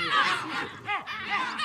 えっ?